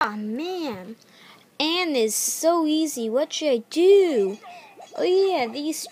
Ah, man. And is so easy. What should I do? Oh, yeah, these